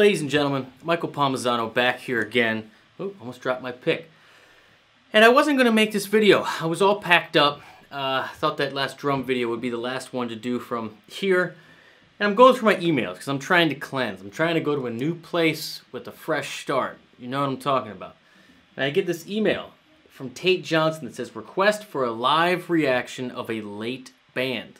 Ladies and gentlemen, Michael Palmisano back here again. Oh, almost dropped my pick. And I wasn't going to make this video. I was all packed up. Uh, thought that last drum video would be the last one to do from here. And I'm going through my emails because I'm trying to cleanse. I'm trying to go to a new place with a fresh start. You know what I'm talking about. And I get this email from Tate Johnson that says, request for a live reaction of a late band.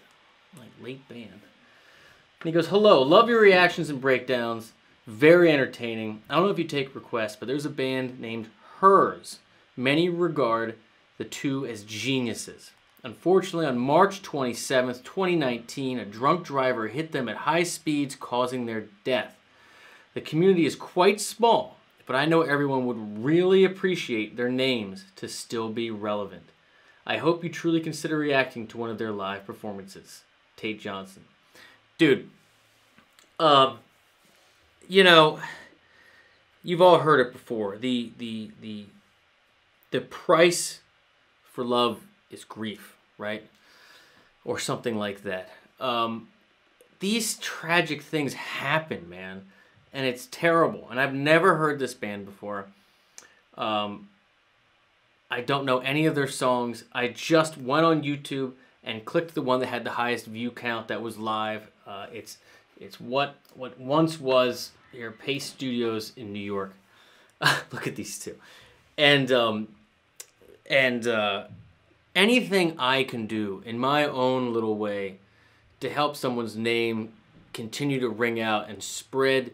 Like, late band. And he goes, hello, love your reactions and breakdowns. Very entertaining. I don't know if you take requests, but there's a band named Her's. Many regard the two as geniuses. Unfortunately, on March 27th, 2019, a drunk driver hit them at high speeds, causing their death. The community is quite small, but I know everyone would really appreciate their names to still be relevant. I hope you truly consider reacting to one of their live performances. Tate Johnson. Dude, uh, you know, you've all heard it before. The the the the price for love is grief, right? Or something like that. Um, these tragic things happen, man, and it's terrible. And I've never heard this band before. Um, I don't know any of their songs. I just went on YouTube and clicked the one that had the highest view count that was live. Uh, it's it's what what once was here, Paste Studios in New York. Look at these two, and um, and uh, anything I can do in my own little way to help someone's name continue to ring out and spread.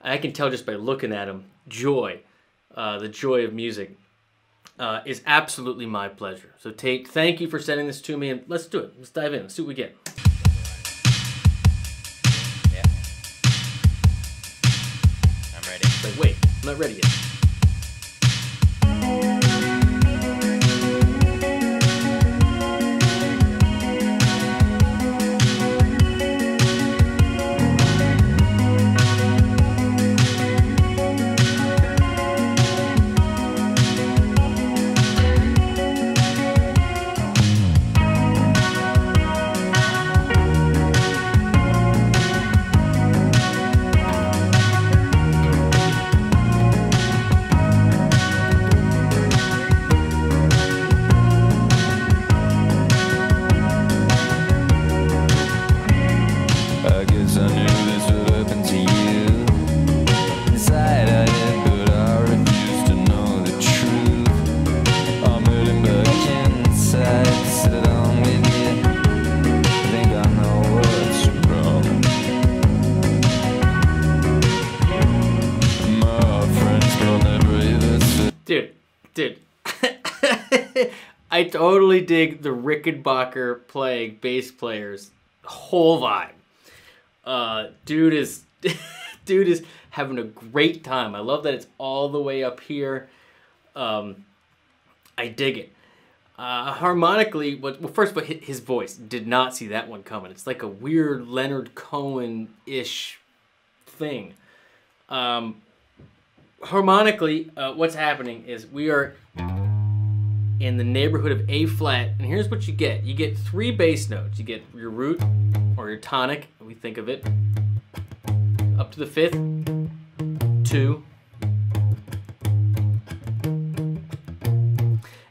I can tell just by looking at them joy, uh, the joy of music. Uh, is absolutely my pleasure. So Tate, thank you for sending this to me, and let's do it. Let's dive in. Let's see what we get. Not ready yet. Dude. I totally dig the Rickenbacker playing bass players whole vibe. Uh, dude is dude is having a great time. I love that it's all the way up here. Um, I dig it. Uh, harmonically, what well, first, but his voice did not see that one coming. It's like a weird Leonard Cohen ish thing. Um, harmonically, uh, what's happening is we are in the neighborhood of A flat, and here's what you get. You get three bass notes. You get your root, or your tonic, we think of it, up to the fifth, two,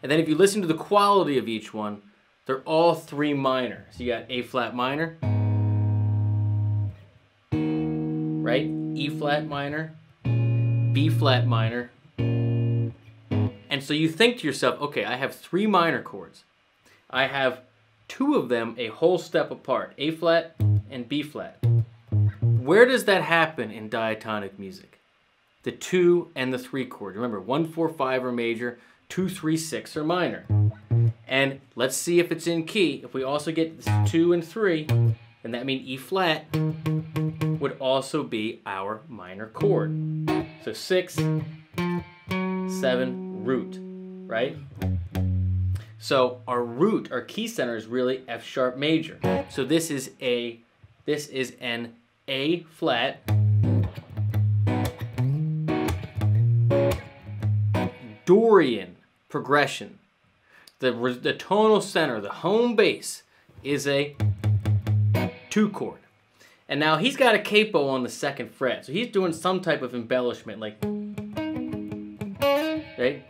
and then if you listen to the quality of each one, they're all three minor. So you got A flat minor, right? E flat minor, B flat minor. And so you think to yourself, okay, I have three minor chords. I have two of them a whole step apart, A flat and B flat. Where does that happen in diatonic music? The two and the three chord. Remember, one, four, five are major, two, three, six are minor. And let's see if it's in key. If we also get two and three, then that means E flat would also be our minor chord. So six, seven, root, right? So our root, our key center is really F sharp major. So this is a, this is an A flat Dorian progression. The, the tonal center, the home base, is a two chord. And now he's got a capo on the second fret. So he's doing some type of embellishment like, right?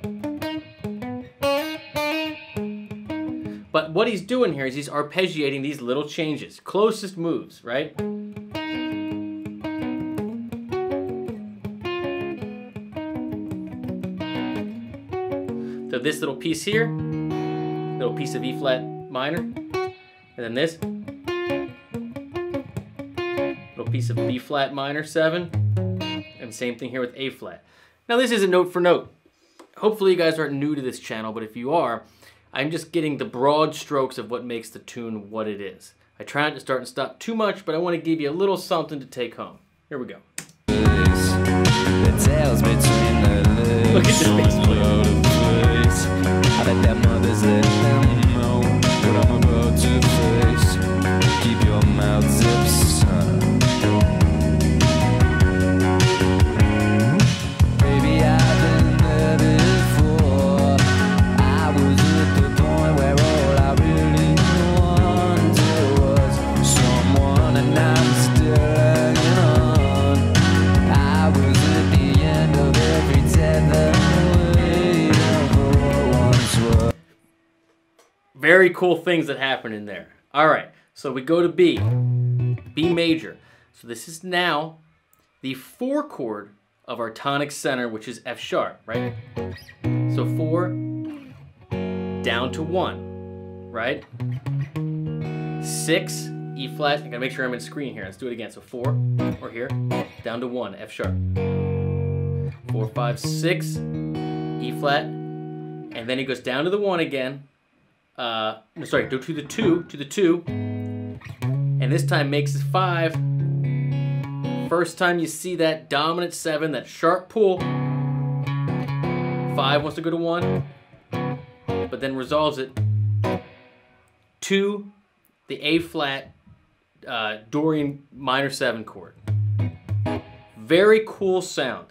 But what he's doing here is he's arpeggiating these little changes, closest moves, right? So this little piece here, little piece of E flat minor, and then this piece of B flat minor seven, and same thing here with A flat. Now this isn't note for note. Hopefully you guys aren't new to this channel, but if you are, I'm just getting the broad strokes of what makes the tune what it is. I try not to start and stop too much, but I want to give you a little something to take home. Here we go. Look at this bass player. Very cool things that happen in there. All right, so we go to B, B major. So this is now the four chord of our tonic center, which is F sharp, right? So four, down to one, right? Six, E flat, I gotta make sure I'm in screen here. Let's do it again. So four, or here, down to one, F sharp. Four, five, six, E flat, and then he goes down to the one again, uh, no, sorry, go to the two, to the two, and this time makes it five. First time you see that dominant seven, that sharp pull. Five wants to go to one, but then resolves it to the A flat uh, Dorian minor seven chord. Very cool sound.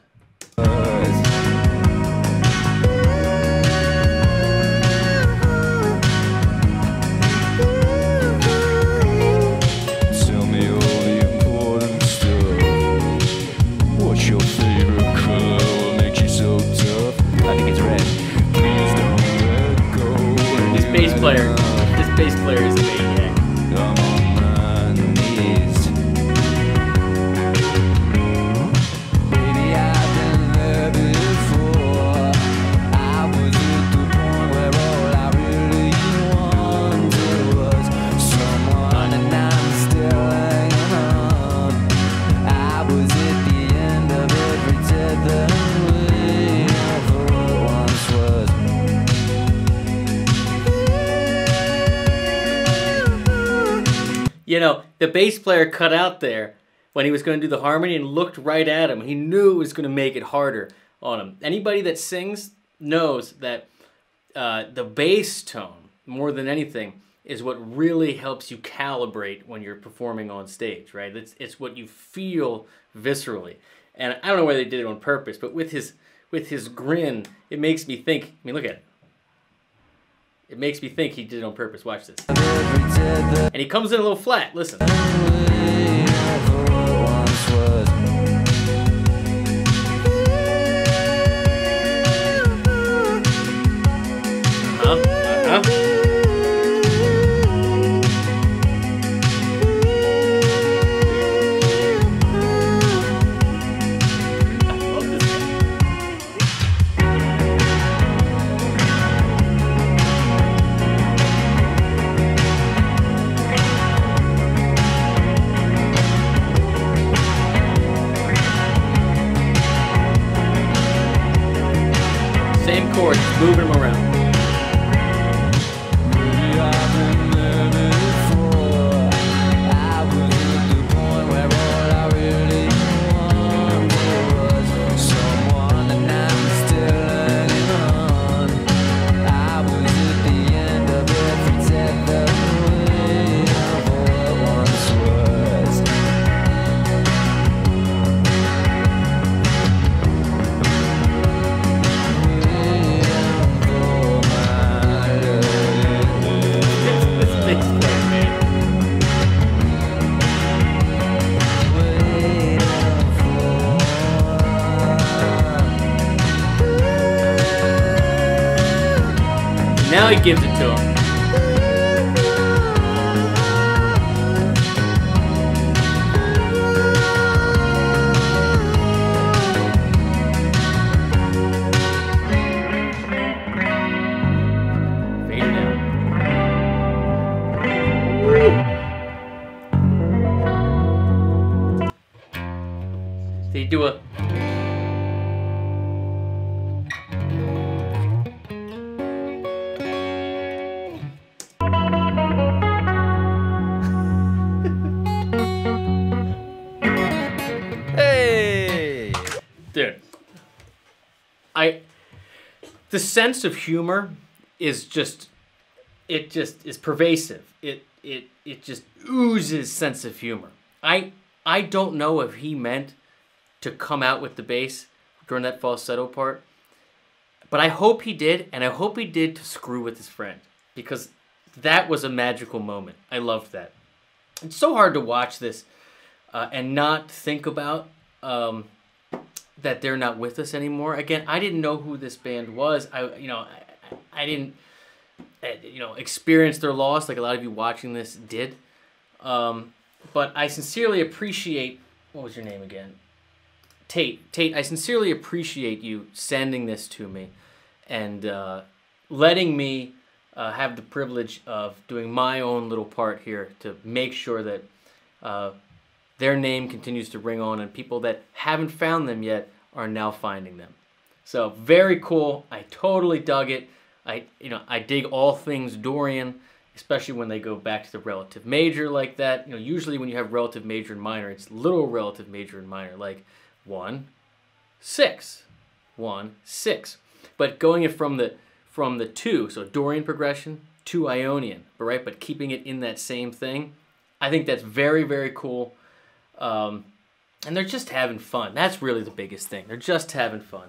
Player. This bass player is a know, the bass player cut out there when he was going to do the harmony and looked right at him. He knew it was going to make it harder on him. Anybody that sings knows that uh, the bass tone, more than anything, is what really helps you calibrate when you're performing on stage, right? It's, it's what you feel viscerally. And I don't know whether they did it on purpose, but with his, with his grin, it makes me think, I mean, look at it. It makes me think he did it on purpose. Watch this. And he comes in a little flat, listen. Uh -huh. -huh. same chords, just move them around. Gives it to him. Do a the sense of humor is just it just is pervasive. It it it just oozes sense of humor. I I don't know if he meant to come out with the bass during that falsetto part, but I hope he did, and I hope he did to screw with his friend because that was a magical moment. I loved that. It's so hard to watch this uh, and not think about um, that they're not with us anymore. Again, I didn't know who this band was. I you know I, I didn't uh, you know experience their loss like a lot of you watching this did. Um, but I sincerely appreciate what was your name again? Tate. Tate. I sincerely appreciate you sending this to me and uh, letting me uh, have the privilege of doing my own little part here to make sure that uh, their name continues to ring on and people that haven't found them yet are now finding them. So very cool. I totally dug it. I you know I dig all things Dorian, especially when they go back to the relative major like that. You know usually when you have relative major and minor, it's little relative major and minor like one, six, one, six. But going it from the from the two, so Dorian progression to Ionian, but right, but keeping it in that same thing. I think that's very very cool. Um, and they're just having fun. That's really the biggest thing. They're just having fun.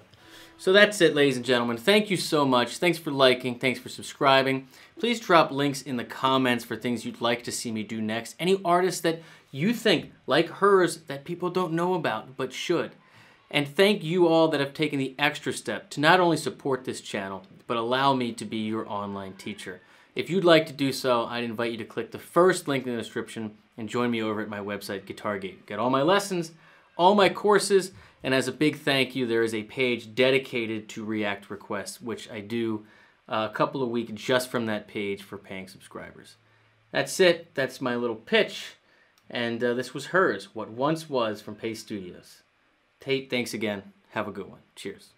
So that's it, ladies and gentlemen. Thank you so much. Thanks for liking. Thanks for subscribing. Please drop links in the comments for things you'd like to see me do next. Any artists that you think, like Her's, that people don't know about but should. And thank you all that have taken the extra step to not only support this channel, but allow me to be your online teacher. If you'd like to do so, I'd invite you to click the first link in the description and join me over at my website, GuitarGate. Get all my lessons, all my courses, and as a big thank you, there is a page dedicated to React requests, which I do a couple of weeks just from that page for paying subscribers. That's it. That's my little pitch. And uh, this was Her's, What Once Was from Paste Studios. Tate, thanks again. Have a good one. Cheers.